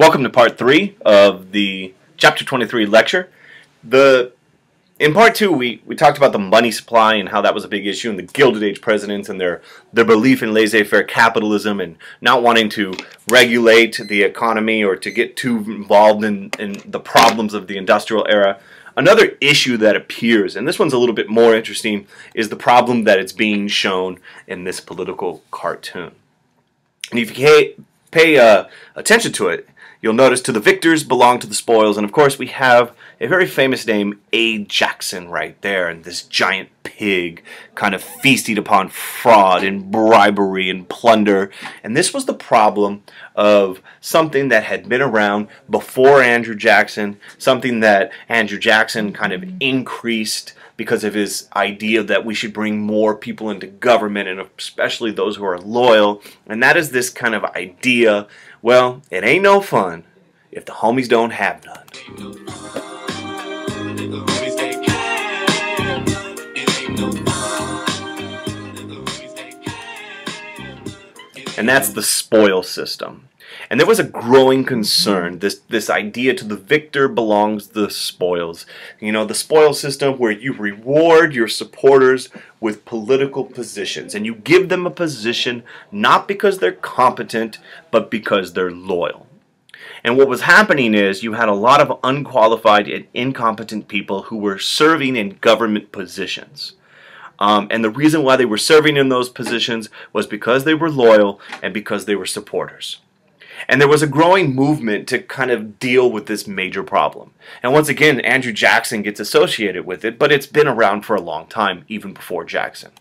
Welcome to part three of the chapter 23 lecture. The in part two, we, we talked about the money supply and how that was a big issue, and the Gilded Age presidents and their, their belief in laissez-faire capitalism and not wanting to regulate the economy or to get too involved in, in the problems of the industrial era. Another issue that appears, and this one's a little bit more interesting, is the problem that it's being shown in this political cartoon. And if you pay uh, attention to it, You'll notice to the victors belong to the spoils, and of course we have a very famous name, A. Jackson, right there, and this giant pig kind of feasted upon fraud and bribery and plunder. And this was the problem of something that had been around before Andrew Jackson, something that Andrew Jackson kind of increased because of his idea that we should bring more people into government and especially those who are loyal. And that is this kind of idea well, it ain't no fun if the homies don't have none. And that's the spoil system. And there was a growing concern, this, this idea to the victor belongs the spoils. You know, the spoil system where you reward your supporters with political positions. And you give them a position not because they're competent, but because they're loyal. And what was happening is you had a lot of unqualified and incompetent people who were serving in government positions. Um, and the reason why they were serving in those positions was because they were loyal and because they were supporters. And there was a growing movement to kind of deal with this major problem. And once again, Andrew Jackson gets associated with it, but it's been around for a long time, even before Jackson.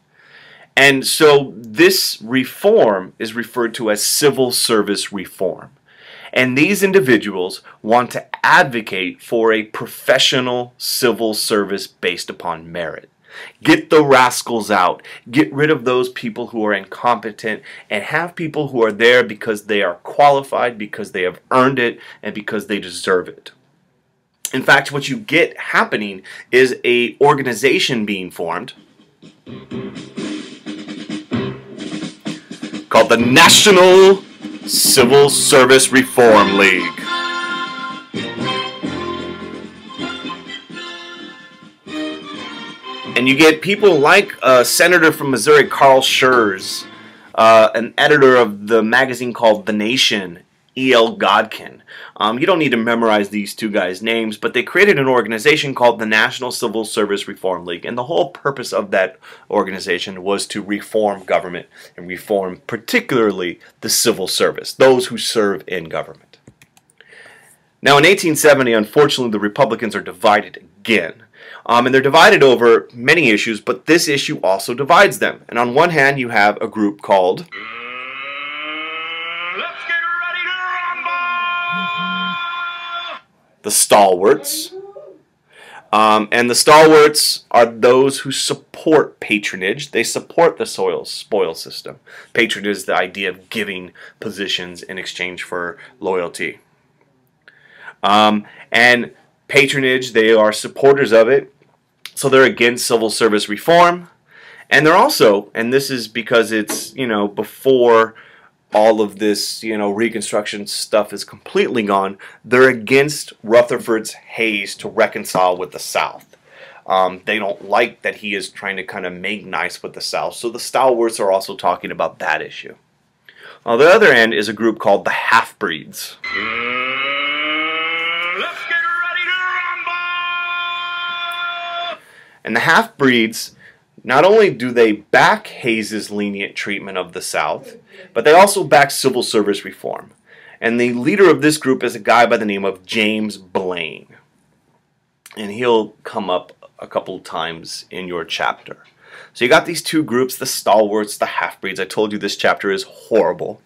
And so this reform is referred to as civil service reform. And these individuals want to advocate for a professional civil service based upon merit. Get the rascals out. Get rid of those people who are incompetent and have people who are there because they are qualified, because they have earned it, and because they deserve it. In fact, what you get happening is a organization being formed called the National Civil Service Reform League. And you get people like uh, Senator from Missouri, Carl Schurz, uh, an editor of the magazine called The Nation, E.L. Godkin. Um, you don't need to memorize these two guys' names, but they created an organization called the National Civil Service Reform League. And the whole purpose of that organization was to reform government and reform particularly the civil service, those who serve in government. Now, in 1870, unfortunately, the Republicans are divided again. Um, and they're divided over many issues, but this issue also divides them. And on one hand, you have a group called. The Stalwarts. Um, and the stalwarts are those who support patronage. They support the soil spoil system. Patronage is the idea of giving positions in exchange for loyalty. Um, and patronage, they are supporters of it. So they're against civil service reform. And they're also, and this is because it's, you know, before all of this, you know, Reconstruction stuff is completely gone, they're against Rutherford's Hayes to reconcile with the South. Um, they don't like that he is trying to kind of make nice with the South. So the stalwarts are also talking about that issue. On the other end is a group called the Half-Breeds. And the half breeds, not only do they back Hayes's lenient treatment of the South, but they also back civil service reform. And the leader of this group is a guy by the name of James Blaine. And he'll come up a couple times in your chapter. So you got these two groups, the stalwarts, the half-breeds. I told you this chapter is horrible.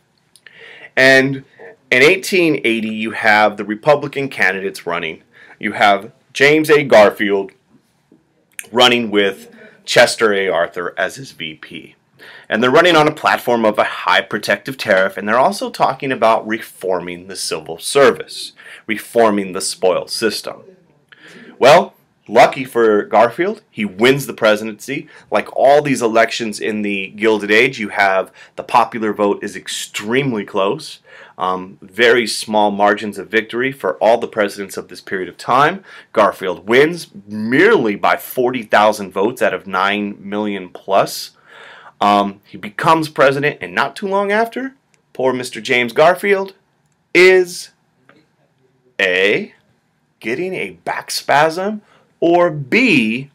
And in 1880, you have the Republican candidates running. You have James A. Garfield, running with Chester A. Arthur as his VP. And they're running on a platform of a high protective tariff, and they're also talking about reforming the civil service, reforming the spoil system. Well, Lucky for Garfield, he wins the presidency. Like all these elections in the Gilded Age, you have the popular vote is extremely close. Um, very small margins of victory for all the presidents of this period of time. Garfield wins merely by 40,000 votes out of 9 million plus. Um, he becomes president, and not too long after, poor Mr. James Garfield is A. Getting a back spasm or B,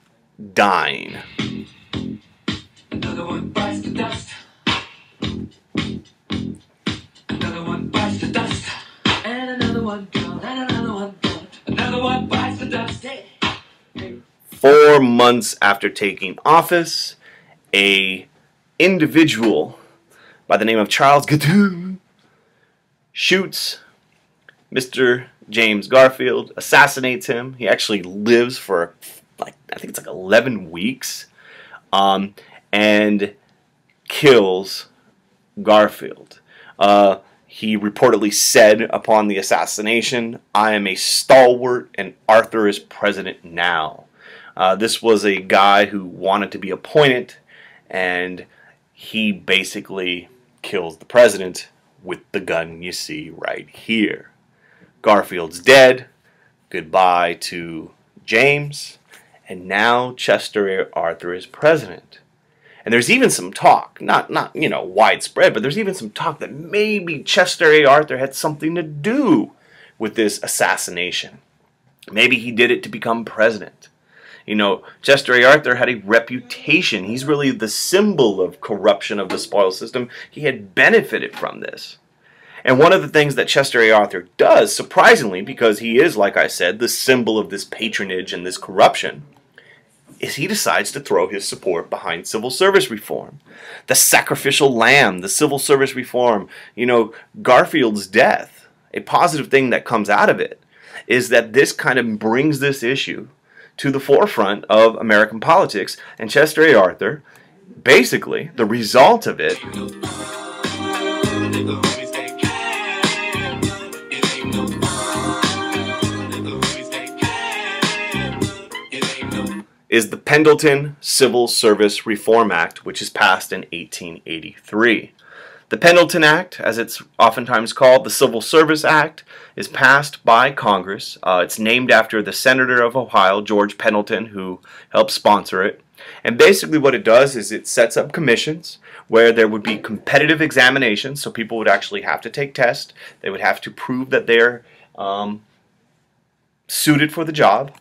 dying. Another one bites the dust. Another one bites the dust. And another one gone. And another one gone. Another one bites the dust. Hey. Four months after taking office, a individual by the name of Charles Guiteau shoots Mr. James Garfield, assassinates him. He actually lives for like I think it's like 11 weeks, um, and kills Garfield. Uh, he reportedly said upon the assassination, "I am a stalwart, and Arthur is president now." Uh, this was a guy who wanted to be appointed, and he basically kills the president with the gun you see right here. Garfield's dead. Goodbye to James. And now Chester Arthur is president. And there's even some talk, not not you know widespread, but there's even some talk that maybe Chester A. Arthur had something to do with this assassination. Maybe he did it to become president. You know, Chester A. Arthur had a reputation. He's really the symbol of corruption of the spoil system. He had benefited from this. And one of the things that Chester A. Arthur does, surprisingly, because he is, like I said, the symbol of this patronage and this corruption, is he decides to throw his support behind civil service reform. The sacrificial lamb, the civil service reform, you know, Garfield's death, a positive thing that comes out of it is that this kind of brings this issue to the forefront of American politics. And Chester A. Arthur, basically, the result of it is the Pendleton Civil Service Reform Act, which is passed in 1883. The Pendleton Act, as it's oftentimes called, the Civil Service Act, is passed by Congress. Uh, it's named after the Senator of Ohio, George Pendleton, who helped sponsor it. And basically, what it does is it sets up commissions where there would be competitive examinations, so people would actually have to take tests. They would have to prove that they're um, suited for the job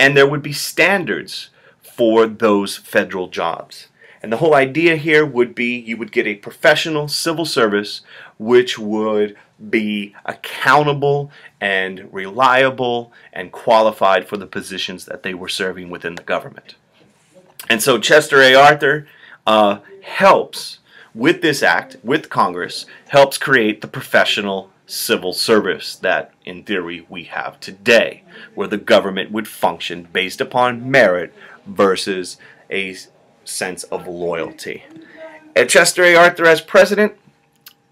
and there would be standards for those federal jobs. And the whole idea here would be you would get a professional civil service which would be accountable and reliable and qualified for the positions that they were serving within the government. And so Chester A. Arthur uh, helps with this act, with Congress, helps create the professional civil service that, in theory, we have today, where the government would function based upon merit versus a sense of loyalty. At Chester A. Arthur as president,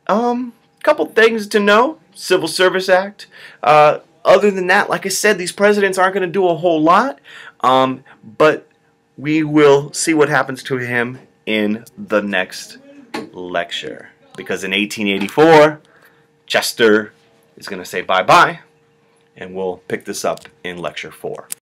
um, couple things to know. Civil Service Act. Uh, other than that, like I said, these presidents aren't going to do a whole lot, um, but we will see what happens to him in the next lecture. Because in 1884, Chester is going to say bye-bye, and we'll pick this up in Lecture 4.